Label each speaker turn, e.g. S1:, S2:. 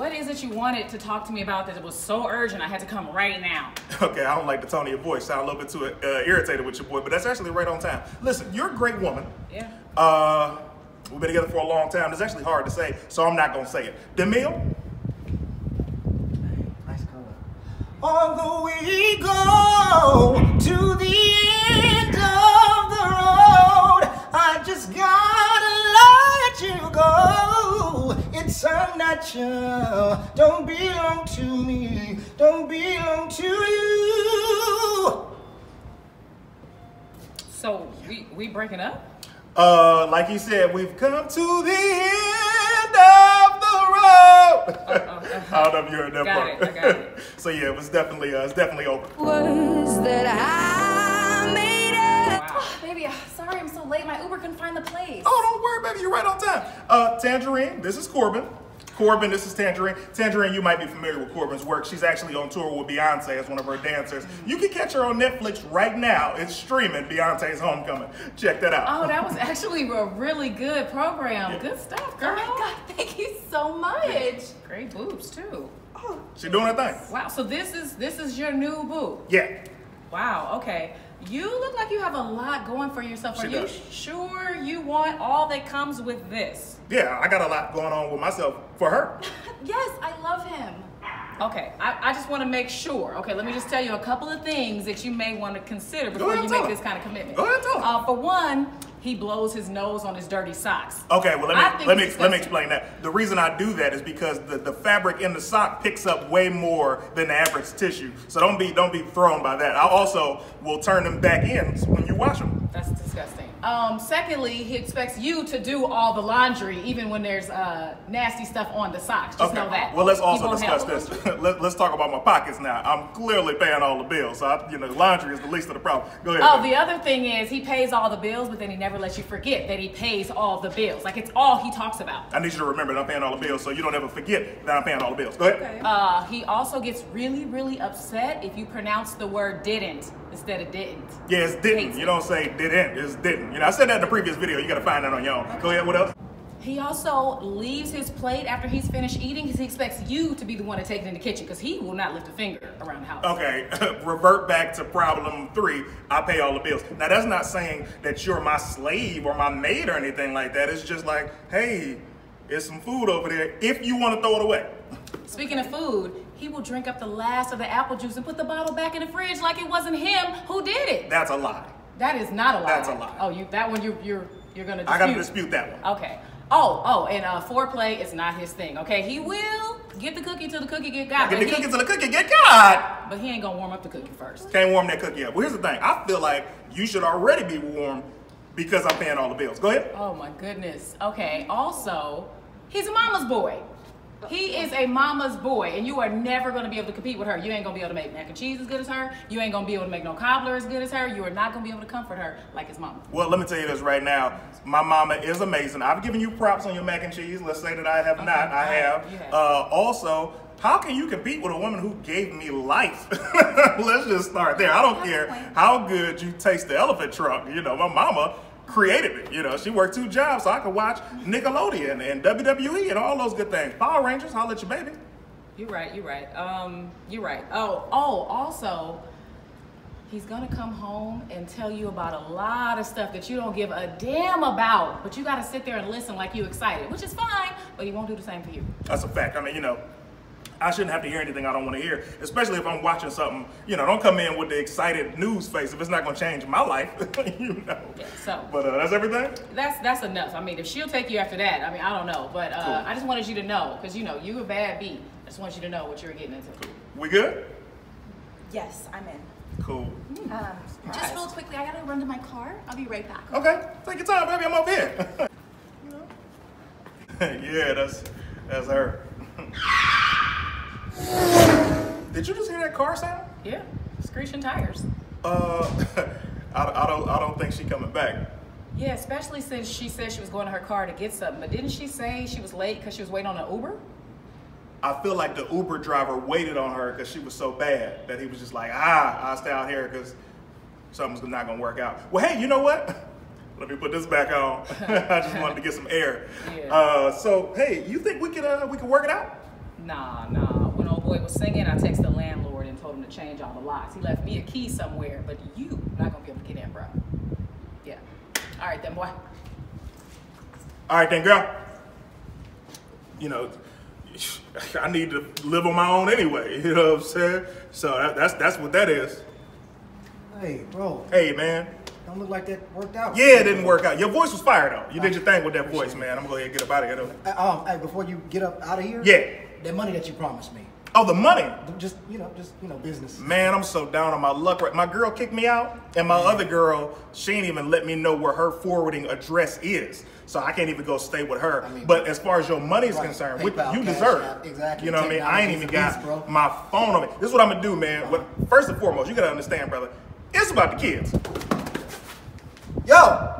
S1: what is it you wanted to talk to me about that it was so urgent I had to come right now?
S2: Okay, I don't like the tone of your voice. Sound a little bit too uh, irritated with your boy, but that's actually right on time. Listen, you're a great woman.
S1: Yeah.
S2: Uh, we've been together for a long time. It's actually hard to say, so I'm not gonna say it. Demille,
S3: Nice color.
S4: Although we go to the It's unnatural. Don't belong to me. Don't belong to you.
S1: So we we breaking up?
S2: uh, like he said, we've come to the end of the road. I don't know if you heard that
S1: Got
S2: part.
S1: it, I got it.
S2: so yeah, it was definitely, uh, it's definitely over.
S5: Was that I made up.
S1: Wow.
S6: Baby, uh, sorry I'm so late. My Uber couldn't find the place.
S2: Oh, don't worry, baby. You're right on time. Uh, Tanjareen, this is Corbin. Corbin, this is Tanjareen. Tanjareen, you might be familiar with Corbin's work. She's actually on tour with Beyonce as one of her dancers. Mm-hmm. You can catch her on Netflix right now. It's streaming Beyonce's Homecoming. Check that out.
S1: Oh, that was actually a really good program. Good stuff,
S6: Oh
S1: girl.
S6: my god, thank you so much.
S1: Great boobs too.
S2: Oh, she doing her thing.
S1: Wow. So this is this is your new boo.
S2: Yeah.
S1: Wow. Okay. You look like you have a lot going for yourself. Are
S2: She
S1: you
S2: does.
S1: sure you want all that comes with this?
S2: Yeah, I got a lot going on with myself for her.
S6: Yes, I love him.
S1: Okay, I, I just want to make sure. Okay, let me just tell you a couple of things that you may want to consider before
S2: ahead
S1: you make this kind of commitment.
S2: Go ahead tell.
S1: Uh, for one, he blows his nose on his dirty socks.
S2: Okay, well let me let me let me explain that. The reason I do that is because the, the fabric in the sock picks up way more than the average tissue. So don't be don't be thrown by that. I also will turn them back in when you wash them.
S1: That's disgusting. Um, secondly, he expects you to do all the laundry, even when there's uh, nasty stuff on the socks. Just know that.
S2: Well, let's also discuss this. Let, let's talk about my pockets now. I'm clearly paying all the bills, so I, you know, laundry is the least of the problem. Go ahead.
S1: Oh,
S2: baby.
S1: the other thing is he pays all the bills, but then he never lets you forget that he pays all the bills. Like it's all he talks about.
S2: I need you to remember that I'm paying all the bills, so you don't ever forget that I'm paying all the bills. Go ahead.
S1: Uh, he also gets really, really upset if you pronounce the word didn't instead of didn't.
S2: Yeah, it's didn't. You
S1: it.
S2: don't say didn't. It's didn't. You know, I said that in the previous video. You got to find that on your own. Go ahead. What else?
S1: He also leaves his plate after he's finished eating because he expects you to be the one to take it in the kitchen because he will not lift a finger around the house.
S2: Okay, revert back to problem three. I pay all the bills. Now that's not saying that you're my slave or my maid or anything like that. It's just like, hey, there's some food over there. If you want to throw it away.
S1: Speaking of food, he will drink up the last of the apple juice and put the bottle back in the fridge like it wasn't him who did it.
S2: That's a lie.
S1: That is not a lie.
S2: That's a lie.
S1: Oh, you that one you you're you're gonna dispute.
S2: I gotta dispute that one.
S1: Okay. Oh, oh, and uh, foreplay is not his thing. Okay, he will get the cookie till the cookie get got,
S2: Get the
S1: he,
S2: cookie till the cookie get got.
S1: but he ain't gonna warm up the cookie first.
S2: Can't warm that cookie up. Well, here's the thing. I feel like you should already be warm because I'm paying all the bills. Go ahead.
S1: Oh my goodness. Okay. Also, he's a mama's boy. He is a mama's boy, and you are never going to be able to compete with her. You ain't going to be able to make mac and cheese as good as her. You ain't going to be able to make no cobbler as good as her. You are not going to be able to comfort her like his mama.
S2: Well, let me tell you this right now. My mama is amazing. I've given you props on your mac and cheese. Let's say that I have
S1: Okay,
S2: not. I have.
S1: you have.
S2: Uh, also, how can you compete with a woman who gave me life? Let's just start there. I don't care how good you taste the elephant trunk. You know, my mama created me. You know, she worked two jobs so I could watch Nickelodeon and WWE and all those good things. Power Rangers, holla at your baby.
S1: You're right. You're right. Um, you're right. Oh, oh. Also, he's gonna come home and tell you about a lot of stuff that you don't give a damn about. But you gotta sit there and listen like you excited, which is fine. But he won't do the same for you.
S2: That's a fact. I mean, you know, I shouldn't have to hear anything I don't want to hear, especially if I'm watching something. You know, don't come in with the excited news face if it's not going to change my life. you know.
S1: Yeah, so-
S2: But uh, that's everything.
S1: That's that's enough. I mean, if she'll take you after that, I mean, I don't know. But uh,
S2: Cool.
S1: I just wanted you to know, because you know, you a bad beat. I just want you to know what you're getting into. Cool.
S2: We good?
S6: Yes, I'm in.
S2: Cool.
S6: Um, just real quickly, I gotta run to my car. I'll be right back.
S2: Okay, take your time, baby. I'm over here. yeah, that's that's her. Did you just hear that car sound?
S1: Yeah, screeching tires.
S2: Uh, I, I don't I don't think she coming back.
S1: Yeah, especially since she said she was going to her car to get something. But didn't she say she was late because she was waiting on an Uber?
S2: I feel like the Uber driver waited on her because she was so bad that he was just like, ah, I'll stay out here because something's not gonna work out. Well, hey, you know what? Let me put this back on. I just wanted to get some air.
S1: Yeah.
S2: Uh, so, hey, you think we could uh, we could work it out?
S1: Nah, nah. When boy was singing, I texted the landlord and told him to change all the locks. He left me a key somewhere, but you not gonna be able to get in, bro. Yeah. All right then, boy.
S2: All right, then, girl. You know, I need to live on my own anyway. You know what I'm saying? So that, that's that's what that is.
S4: Hey, bro,
S2: Hey, man.
S4: don't look like that worked out.
S2: Yeah, it didn't work out. Your voice was fire though. You did your thing with that voice, man. I'm gonna go ahead and get up out of here. though.
S4: Uh, um, hey, before you get up out of here,
S2: Yeah.
S4: that money that you promised me,
S2: Oh, the money.
S4: just you know, just you know, business.
S2: Man, I'm so down on my luck. Right, my girl kicked me out, and my other girl, she ain't even let me know where her forwarding address is, so I can't even go stay with her.
S4: I mean-
S2: but as far as your money is
S4: Right.
S2: concerned,
S4: PayPal,
S2: you deserve.
S4: App, exactly.
S2: You know what I mean? I ain't even got
S4: bro.
S2: my phone on me. This is what I'm gonna do, man. What, uh-huh. first and foremost, you gotta understand, brother. It's about the kids.
S4: Yo,